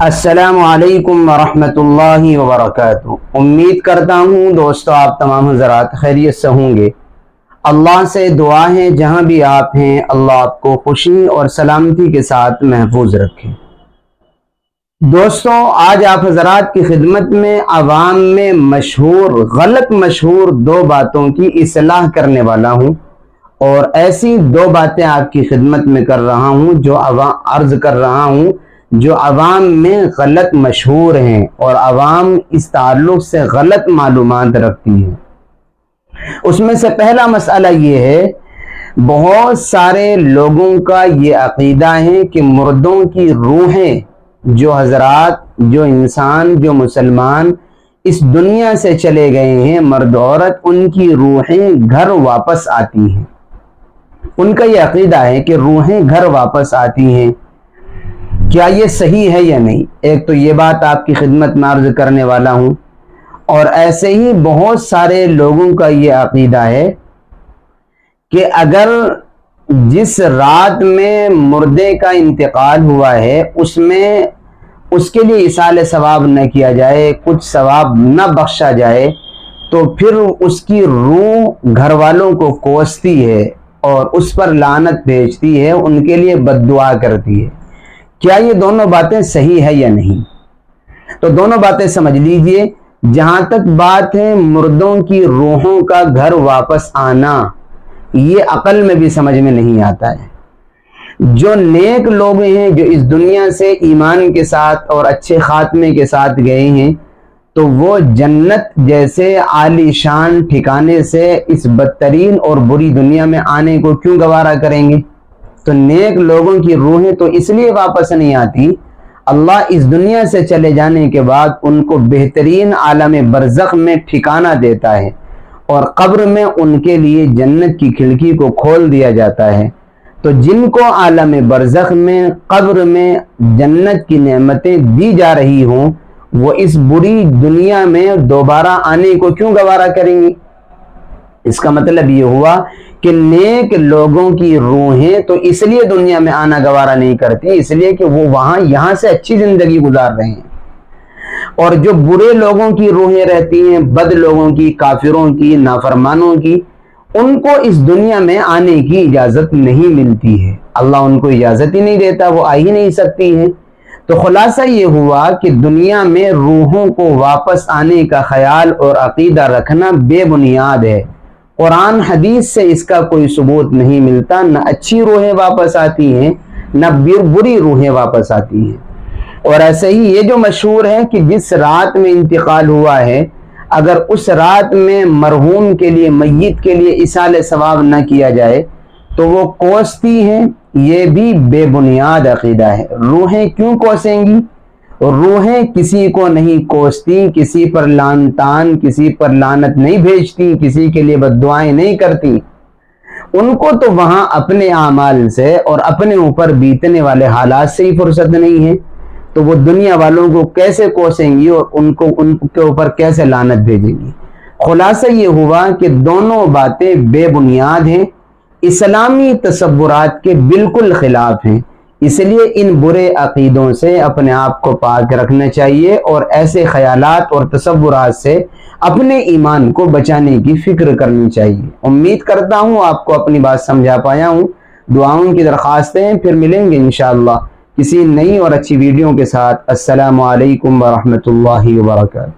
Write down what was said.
असलकम वरहमतुल्लाहि वबरकातुहू उम्मीद करता हूँ दोस्तों आप तमाम हजरात खैरियत से होंगे। अल्लाह से दुआ है, जहाँ भी आप हैं, अल्लाह आपको खुशी और सलामती के साथ महफूज रखें। दोस्तों, आज आप हजरात की खिदमत में, आवाम में मशहूर, गलत मशहूर दो बातों की असलाह करने वाला हूँ और ऐसी दो बातें आपकी खिदमत में कर रहा हूँ, जो अर्ज़ कर रहा हूँ जो आवाम में गलत मशहूर हैं और आवाम इस ताल्लुक से गलत मालूम रखती हैं। उसमें से पहला मसला ये है, बहुत सारे लोगों का ये अकीदा है कि मुर्दों की रूहें जो हजरात, जो इंसान, जो मुसलमान इस दुनिया से चले गए हैं, मर्द औरत, उनकी रूहें घर वापस आती हैं। उनका ये अकीदा है कि रूहें घर वापस आती हैं। क्या ये सही है या नहीं? एक तो ये बात आपकी खिदमत में अर्ज़ करने वाला हूँ। और ऐसे ही बहुत सारे लोगों का ये अकीदा है कि अगर जिस रात में मुर्दे का इंतकाल हुआ है, उसमें उसके लिए इसाल सवाब न किया जाए, कुछ सवाब न बख्शा जाए तो फिर उसकी रूह घर वालों को कोसती है और उस पर लानत भेजती है, उनके लिए बददुआ करती है। क्या ये दोनों बातें सही है या नहीं? तो दोनों बातें समझ लीजिए। जहाँ तक बात है, मुर्दों की रूहों का घर वापस आना, ये अकल में भी समझ में नहीं आता है। जो नेक लोग हैं, जो इस दुनिया से ईमान के साथ और अच्छे खात्मे के साथ गए हैं तो वो जन्नत जैसे आलीशान ठिकाने से इस बदतरीन और बुरी दुनिया में आने को क्यों गवारा करेंगे? तो नेक लोगों की रूहें तो इसलिए वापस नहीं आती। अल्लाह इस दुनिया से चले जाने के बाद उनको बेहतरीन आलम बरजख में ठिकाना देता है और कब्र में उनके लिए जन्नत की खिड़की को खोल दिया जाता है। तो जिनको आलम बरजख में, कब्र में जन्नत की नेमतें दी जा रही हों, वो इस बुरी दुनिया में दोबारा आने को क्यों गवारा करेंगी? इसका मतलब ये हुआ कि नेक लोगों की रूहें तो इसलिए दुनिया में आना गवारा नहीं करती, इसलिए कि वो वहाँ, यहाँ से अच्छी ज़िंदगी गुजार रहे हैं। और जो बुरे लोगों की रूहें रहती हैं, बद लोगों की, काफिरों की, नाफरमानों की, उनको इस दुनिया में आने की इजाज़त नहीं मिलती है। अल्लाह उनको इजाज़त ही नहीं देता, वो आ ही नहीं सकती है। तो खुलासा ये हुआ कि दुनिया में रूहों को वापस आने का ख्याल और अकीदा रखना बेबुनियाद है। कुरान हदीस से इसका कोई सबूत नहीं मिलता। न अच्छी रूहें वापस आती हैं, न बुरी रूहें वापस आती हैं। और ऐसे ही ये जो मशहूर है कि जिस रात में इंतकाल हुआ है, अगर उस रात में मरहूम के लिए मैत के लिए इसाल सवाब न किया जाए तो वो कोसती हैं, ये भी बेबुनियाद अकीदा है। रूहें क्यों कोसेंगी? रूहें किसी को नहीं कोसती, किसी पर लान तान किसी पर लानत नहीं भेजती, किसी के लिए बदुआएँ नहीं करती। उनको तो वहाँ अपने अमाल से और अपने ऊपर बीतने वाले हालात से ही फुर्सत नहीं है। तो वो दुनिया वालों को कैसे कोसेंगी और उनको, उनके ऊपर कैसे लानत भेजेंगी? खुलासा ये हुआ कि दोनों बातें बेबुनियाद हैं। इस्लामी तस्वुरात के बिल्कुल खिलाफ हैं। इसलिए इन बुरे अकीदों से अपने आप को पाक रखना चाहिए और ऐसे ख्यालात और तस्वुरात से अपने ईमान को बचाने की फ़िक्र करनी चाहिए। उम्मीद करता हूँ आपको अपनी बात समझा पाया हूँ। दुआओं की दरख्वास्तें फिर मिलेंगे इन किसी नई और अच्छी वीडियो के साथ। असलकम वरहमल वर्का